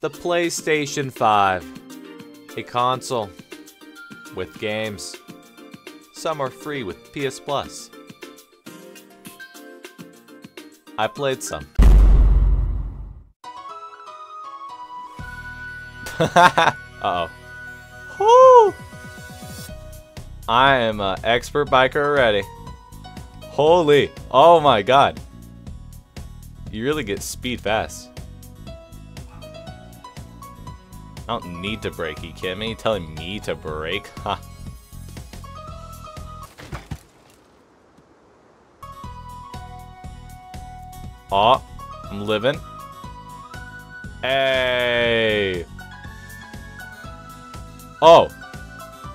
The PlayStation 5. A console with games. Some are free with PS Plus. I played some. Uh-oh. Whoo! I am an expert biker already. Holy. Oh my god. You really get speed fast. I don't need to brake, you kidding me? You telling me to brake? Ha. Oh, I'm living. Hey. Oh.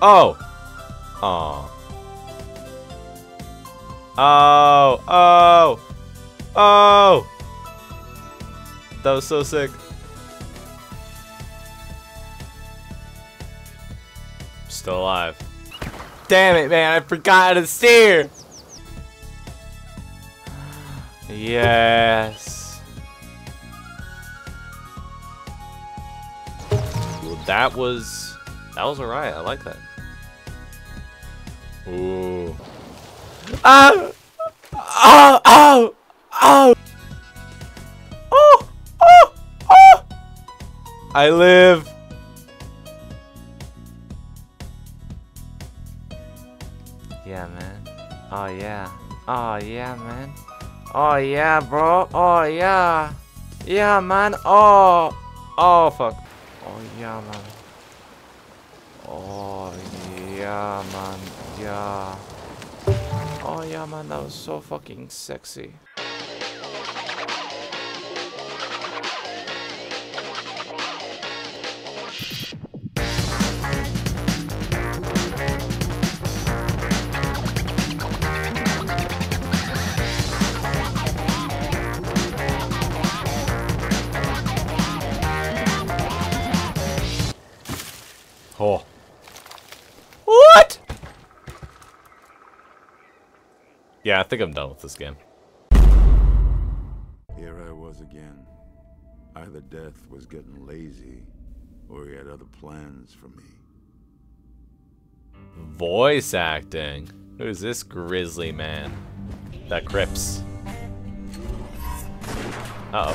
Oh. Oh. Oh. Oh. Oh. That was so sick. Still alive. Damn it, man. I forgot how to steer. Yes. Well, that was that was alright. I like that. Ooh. Ah! Oh! Oh! Oh! Oh! Oh! Oh! I live. Oh yeah, man. Oh yeah, bro. Oh yeah. Yeah, man. Oh. Oh fuck. Oh yeah, man. Oh yeah, man. Yeah. Oh yeah, man. That was so fucking sexy. Yeah, I think I'm done with this game. Here I was again. Either Death was getting lazy, or he had other plans for me. Voice acting. Who's this grizzly man? That Crips. Uh oh.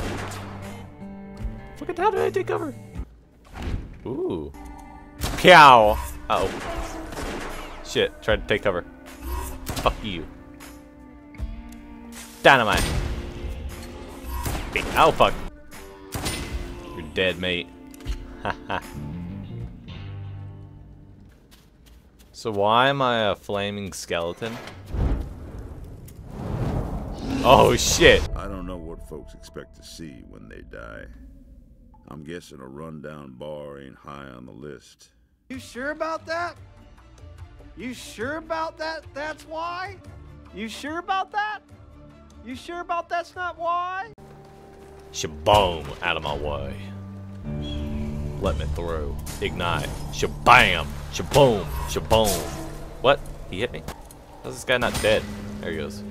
Fucking how did I take cover? Ooh. Pow! Uh oh. Shit, tried to take cover. Fuck you. Dynamite. Oh fuck. You're dead, mate. So why am I a flaming skeleton? Oh shit. I don't know what folks expect to see when they die. I'm guessing a rundown bar ain't high on the list. You sure about that? You sure about that? That's why? You sure about that? You sure about that's not why? Shaboom! Out of my way. Let me through. Ignite. Shabam! Shaboom! Shaboom! What? He hit me? How's this guy not dead? There he goes.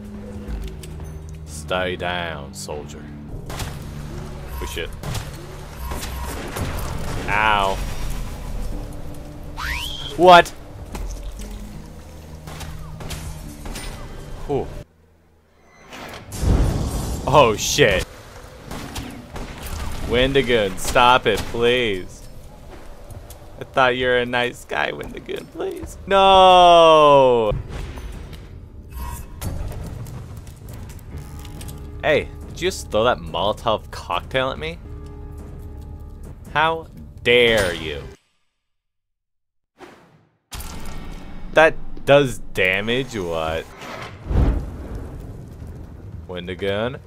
Stay down, soldier. Push it. Ow. What? Ooh. Oh shit. Wendigoon, stop it, please. I thought you were a nice guy, Wendigoon, please. No! Hey, did you just throw that Molotov cocktail at me? How dare you? That does damage, what? Wendigoon?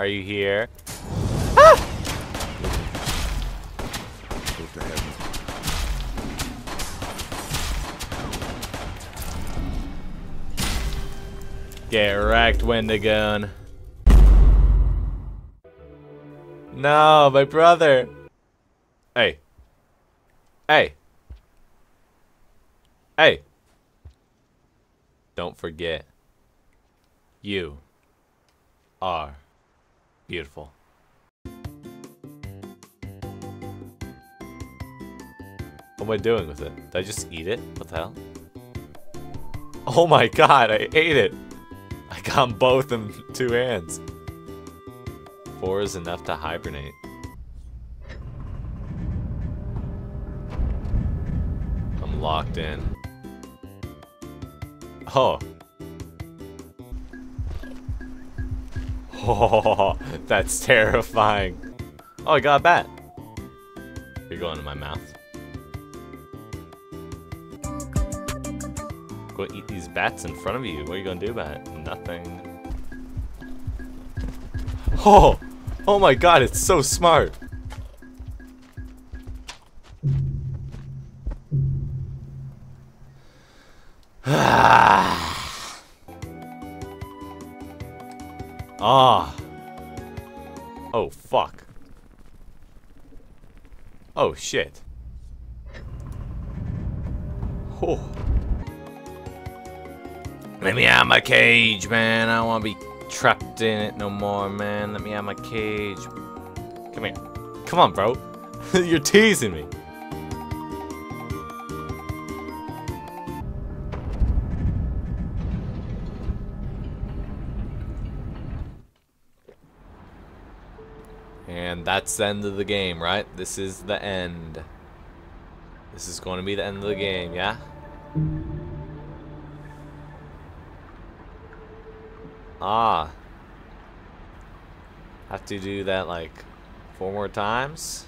Are you here? Go to heaven. Get wrecked. No, my brother. Hey. Hey. Hey. Don't forget. You are Beautiful. What am I doing with it? Did I just eat it? What the hell? Oh my god, I ate it! I got both in two hands. Four is enough to hibernate. I'm locked in. Oh, Oh, that's terrifying. Oh, I got a bat. You're going in my mouth. Go eat these bats in front of you. What are you gonna do about it? Nothing. Oh! Oh my god, it's so smart! Ah. Ah. Oh, fuck. Oh, shit. Oh. Let me out my cage, man. I don't want to be trapped in it no more, man. Let me out my cage. Come here. Come on, bro. You're teasing me. And that's the end of the game, right? This is the end. This is going to be the end of the game, yeah? Ah. Have to do that like four more times?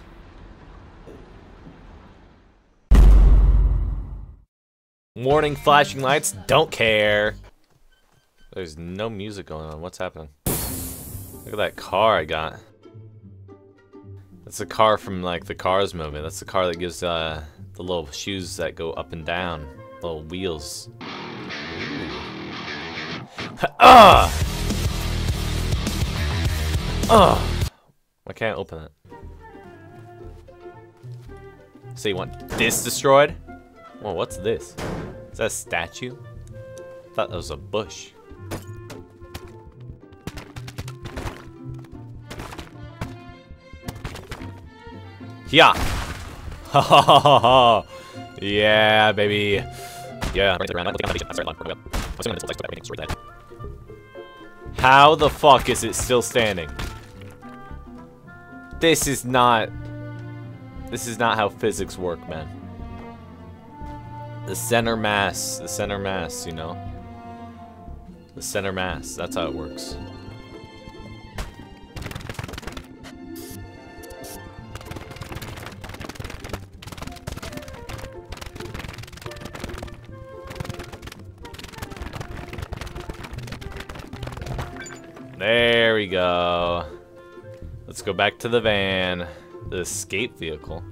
Warning flashing lights, don't care. There's no music going on. What's happening? Look at that car I got. That's a car from like the Cars movie. That's the car that gives uh, the little shoes that go up and down, little wheels. Ah! Ah! I can't open it. So you want this destroyed? Well, what's this? Is that a statue? I thought that was a bush. Yeah. Ha ha ha ha ha. Yeah, baby. Yeah. How the fuck is it still standing? This is not... This is not how physics work, man. The center mass. The center mass, you know? The center mass. That's how it works. There we go. Let's go back to the van. The escape vehicle.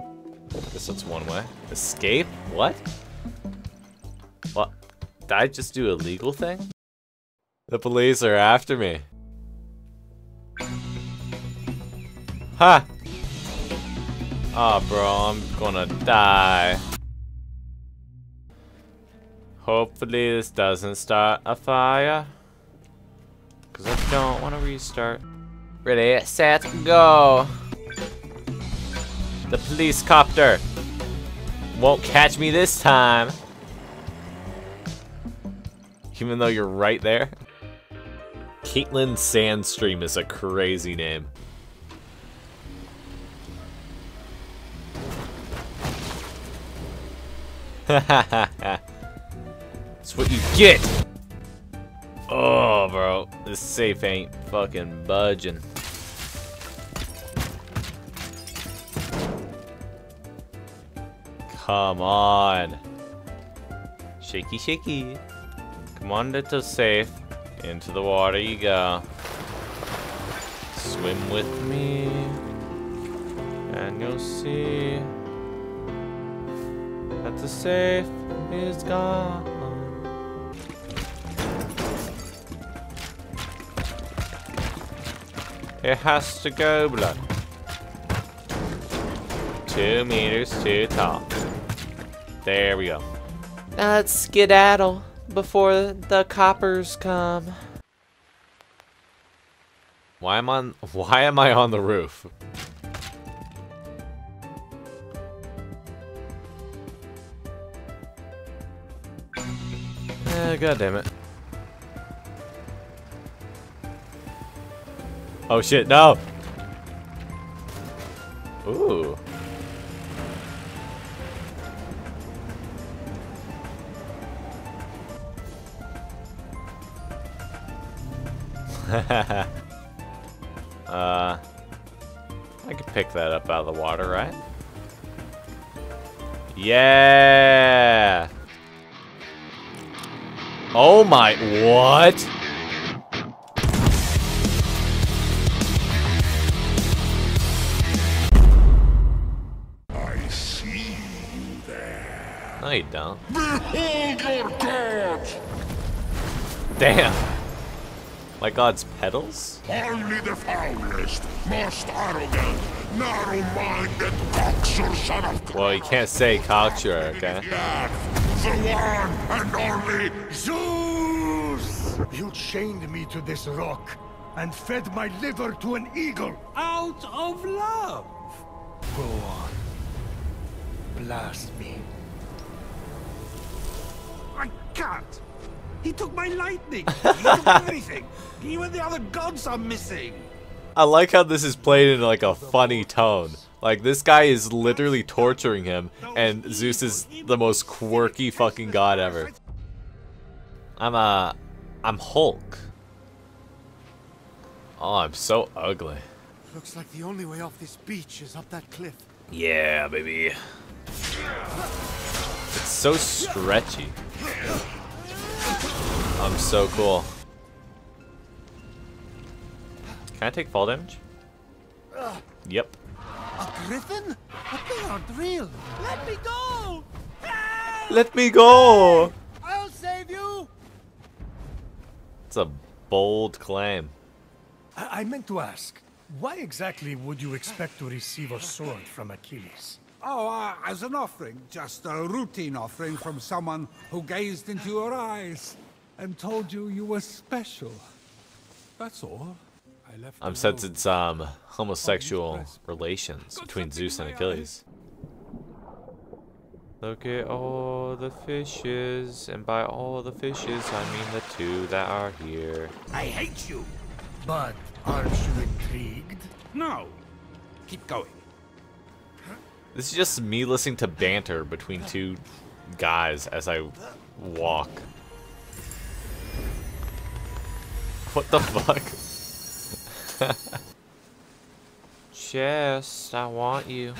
I Guess that's one way. Escape? What? What? Did I just do a legal thing? The police are after me. Ha! Oh, ah, bro, I'm gonna die. Hopefully this doesn't start a fire. Because I don't want to restart. Ready, set, go. The police copter won't catch me this time. Even though you're right there. Caitlin Sandstream is a crazy name. That's what you get! Oh, bro. This safe ain't fucking budging. Come on. Shaky, shaky. Come on, little safe. Into the water you go. Swim with me. And you'll see that the safe is gone. It has to go blood. Two meters too tall. There we go. Let's skedaddle before the coppers come. Why am on why am I on the roof? Eh, oh, God damn it. Oh shit, no! Ooh. uh, I could pick that up out of the water, right? Yeah! Oh my, what? There. No, you don't. Behold your god! Damn. My god's pedals? Only the foulest, most arrogant, narrow-minded cocksure son of Well, you can't say cocksure, okay? The one and only Zeus! You chained me to this rock and fed my liver to an eagle. Out of love. Go on. Blast me. I can't. He took my lightning. He took everything. Even the other gods are missing. I like how this is played in like a funny tone. Like this guy is literally torturing him, and Zeus is the most quirky fucking god ever. I'm uh, I'm Hulk. Oh, I'm so ugly. Looks like the only way off this beach is up that cliff. Yeah, baby. It's so stretchy. I'm so cool. Can I take fall damage? Yep. A griffin? But they aren't real. Let me go! Let me go! I'll save you! It's a bold claim. I, I meant to ask, why exactly would you expect to receive a sword from Achilles? Oh, uh, as an offering, just a routine offering from someone who gazed into your eyes and told you you were special. That's all. I left I'm alone. sensing some homosexual relations between Zeus and Achilles. Look at all the fishes, and by all the fishes, I mean the two that are here. I hate you. But aren't you intrigued? No. Keep going. This is just me listening to banter between two guys as I walk. What the fuck? Chest, I want you.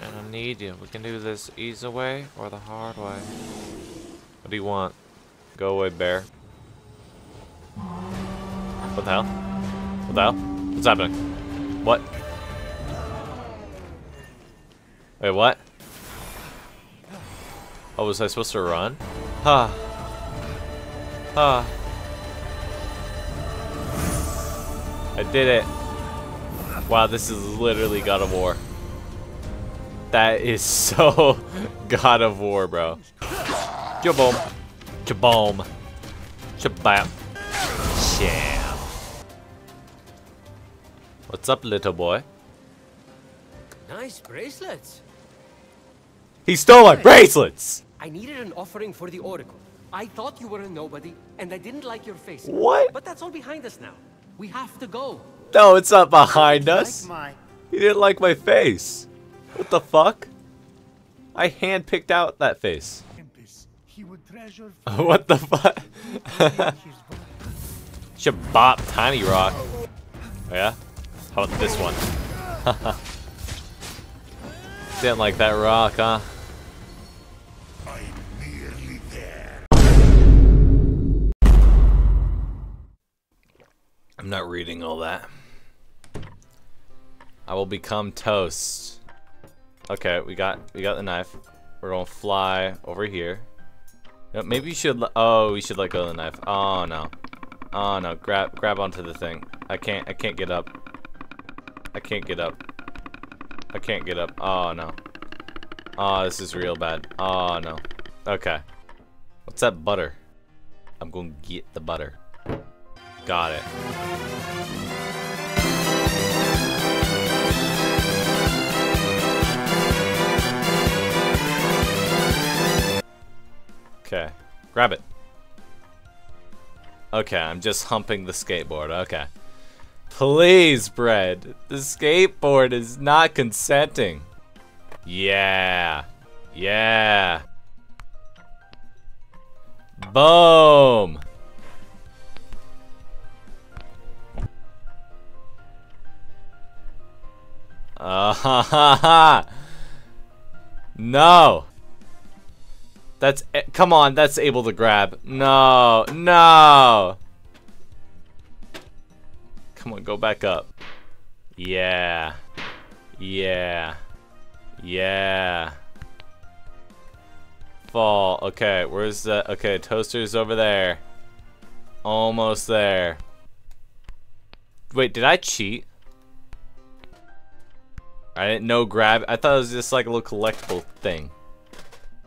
And I need you. We can do this easy way or the hard way. What do you want? Go away, bear. What the hell? What the hell? What's happening? What? Wait, what? Oh, was I supposed to run? Huh. Huh. I did it. Wow, this is literally God of War. That is so God of War, bro. Chaboom. Chaboom. Chabam. Sham. What's up, little boy? Nice bracelets. He stole my bracelets! I needed an offering for the Oracle. I thought you were a nobody, and I didn't like your face. What? But that's all behind us now. We have to go. No, it's not behind us. Like my... He didn't like my face. What the fuck? I handpicked out that face. Tempest, he would treasure what the fuck? Shabop Tiny Rock. Oh, yeah? How about this one? Didn't like that rock, huh? I'm not reading all that. I will become toast. Okay, we got we got the knife. We're gonna fly over here. Maybe you should. Oh, we should let go of the knife. Oh no. Oh no. Grab grab onto the thing. I can't. I can't get up. I can't get up. I can't get up. Oh no. Oh, this is real bad. Oh no. Okay. What's that butter? I'm gonna get the butter. Got it. Okay. Grab it. Okay, I'm just humping the skateboard. Okay. Please, Bread. The skateboard is not consenting. Yeah. Yeah. Boom. Uh, ha, ha, ha. No. That's, come on, that's able to grab. No, no. Come on, go back up. Yeah. Yeah. Yeah. Fall. Okay, where's the... Okay, toaster's over there. Almost there. Wait, did I cheat? I didn't know grab... I thought it was just like a little collectible thing.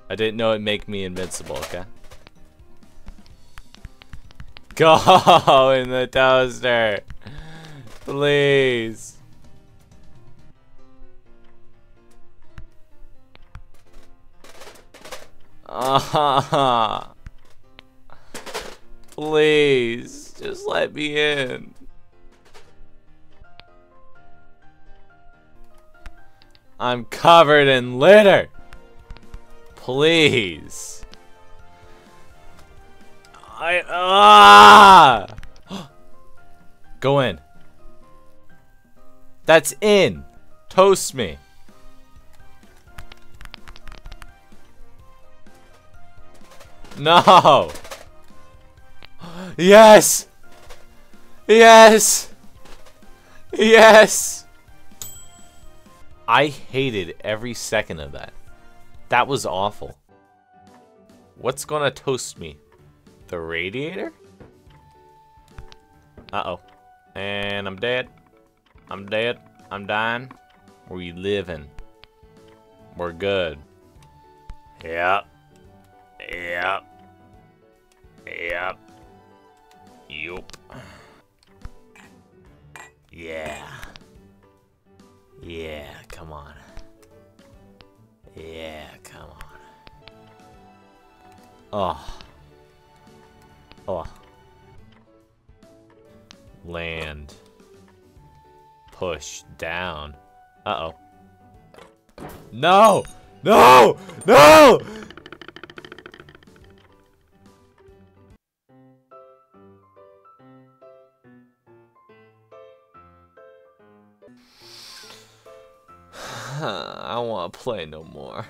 I didn't know it'd make me invincible, okay? Go in the toaster! Please! Ah, Please, just let me in. I'm covered in litter. Please. I ah. Go in. That's in. Toast me. No! Yes! Yes! Yes! I hated every second of that. That was awful. What's gonna toast me? The radiator? Uh-oh. And I'm dead. I'm dead. I'm dying. We living. We're good. Yep. Yep. Yep. Yup. Yeah. Yeah, come on. Yeah, come on. Oh. Oh. Land. Push down. Uh-oh. No! No! No! Play no more.